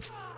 Ah!